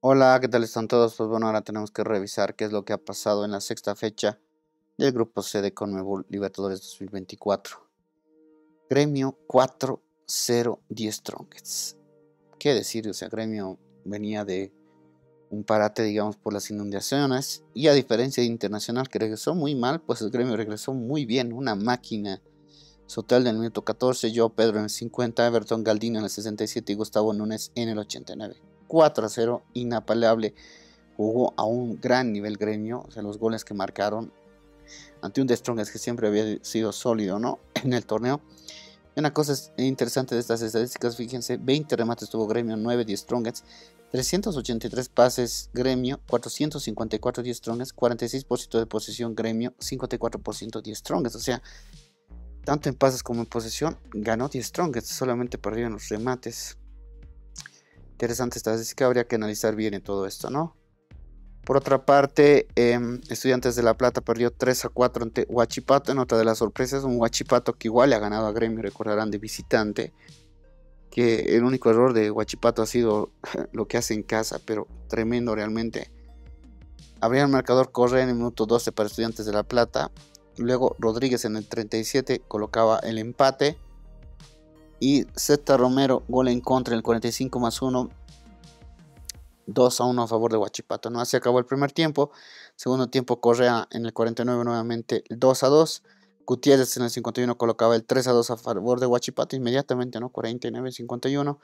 Hola, ¿qué tal están todos? Pues bueno, ahora tenemos que revisar qué es lo que ha pasado en la sexta fecha del grupo C de Conmebol Libertadores 2024. Gremio 4-0 10 Strongets. ¿Qué decir? O sea, Gremio venía de un parate, digamos, por las inundaciones y a diferencia de Internacional que regresó muy mal, pues el Gremio regresó muy bien, una máquina. Sotel en el minuto 14, yo Pedro en el 50, Everton Galdino en el 67 y Gustavo Núñez en el 89. 4 a 0, inapelable. Jugó a un gran nivel gremio, o sea, los goles que marcaron ante un The Strongest que siempre había sido sólido, ¿no? En el torneo. Una cosa interesante de estas estadísticas, fíjense, 20 remates tuvo Gremio, 9 10 Strongest, 383 pases Gremio, 454 10 Strongest, 46% de posesión Gremio, 54% 10 Strongest, o sea, tanto en pases como en posesión, ganó 10 Strongest, solamente perdieron los remates. Interesante estadística, habría que analizar bien en todo esto, ¿no? Por otra parte, em, Estudiantes de La Plata perdió 3 a 4 ante Huachipato. En otra de las sorpresas, un Huachipato que igual le ha ganado a Gremio, recordarán, de visitante. Que el único error de Huachipato ha sido lo que hace en casa, pero tremendo realmente. Habría el marcador corre en el minuto 12 para Estudiantes de La Plata. Luego Rodríguez en el 37 colocaba el empate. Y Zeta Romero, gol en contra en el 45 más 1 2 a 1 a favor de Huachipato. ¿no? Así acabó el primer tiempo. Segundo tiempo, Correa en el 49 nuevamente 2 a 2. Gutiérrez en el 51 colocaba el 3 a 2 a favor de Huachipato inmediatamente, ¿no? 49 51.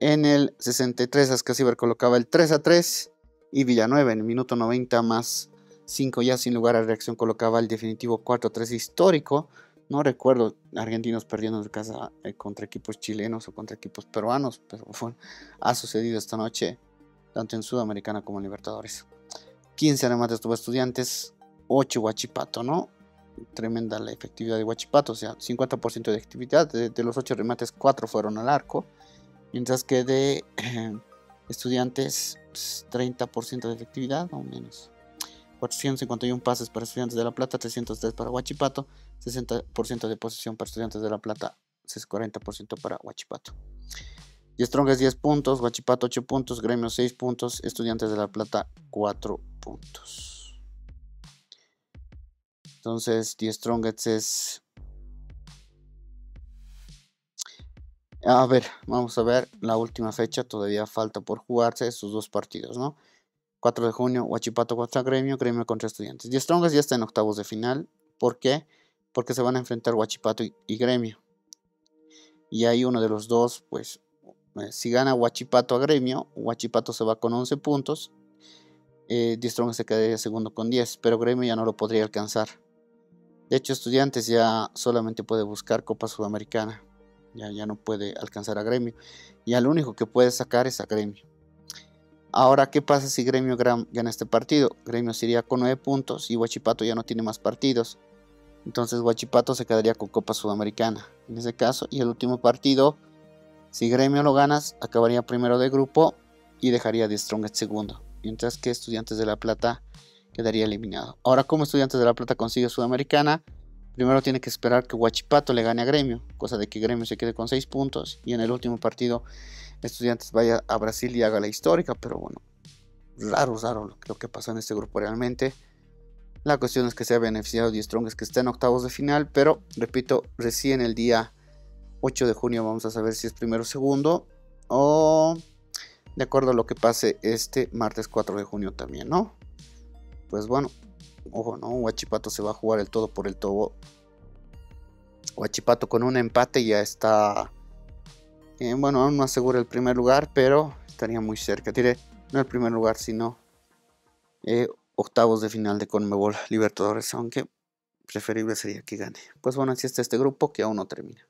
En el 63 Ascasiber colocaba el 3 a 3 y Villanueva en el minuto 90 más 5 ya sin lugar a reacción colocaba el definitivo 4 a 3 histórico. No recuerdo argentinos perdiendo en casa eh, contra equipos chilenos o contra equipos peruanos, pero ha sucedido esta noche tanto en Sudamericana como en Libertadores. 15 remates tuvo estudiantes, 8 Huachipato, ¿no? Tremenda la efectividad de Huachipato, o sea, 50% de efectividad. De, los 8 remates, 4 fueron al arco. Mientras que de eh, estudiantes, 30% pues, de efectividad o menos. 451 pases para estudiantes de La Plata, 303 para Huachipato, 60% de posición para estudiantes de La Plata, 40% para Huachipato. Y Strongest 10 puntos, Guachipato 8 puntos, Gremio 6 puntos, Estudiantes de La Plata 4 puntos. Entonces, 10 Strongest es... A ver, vamos a ver la última fecha, todavía falta por jugarse estos dos partidos, ¿no? 4 de junio, Huachipato contra Gremio, Gremio contra Estudiantes. 10 Strongest ya está en octavos de final. ¿Por qué? Porque se van a enfrentar Huachipato y, y Gremio. Y hay uno de los dos, pues, eh, si gana Huachipato a Gremio, Huachipato se va con 11 puntos. Eh, se quedaría segundo con 10, pero Gremio ya no lo podría alcanzar. De hecho, Estudiantes ya solamente puede buscar Copa Sudamericana. Ya, ya no puede alcanzar a Gremio. Y al único que puede sacar es a Gremio. Ahora, ¿qué pasa si Gremio gana este partido? Gremio sería con 9 puntos y Huachipato ya no tiene más partidos. Entonces Huachipato se quedaría con Copa Sudamericana. En ese caso, y el último partido si Gremio lo ganas, acabaría primero de grupo y dejaría de Strongest segundo. Mientras que Estudiantes de La Plata quedaría eliminado. Ahora, como Estudiantes de La Plata consigue Sudamericana, primero tiene que esperar que Huachipato le gane a Gremio, cosa de que Gremio se quede con 6 puntos y en el último partido Estudiantes vaya a Brasil y haga la histórica, pero bueno, raro, raro lo que pasó en este grupo realmente. La cuestión es que se ha beneficiado de Strongest que está en octavos de final, pero repito, recién el día 8 de junio vamos a saber si es primero o segundo. O de acuerdo a lo que pase este martes 4 de junio también, ¿no? Pues bueno, ojo, ¿no? Huachipato se va a jugar el todo por el todo. Huachipato con un empate ya está. Eh, bueno, aún no asegura el primer lugar, pero estaría muy cerca. Diré, no el primer lugar, sino eh, octavos de final de Conmebol Libertadores, aunque preferible sería que gane. Pues bueno, así está este grupo que aún no termina.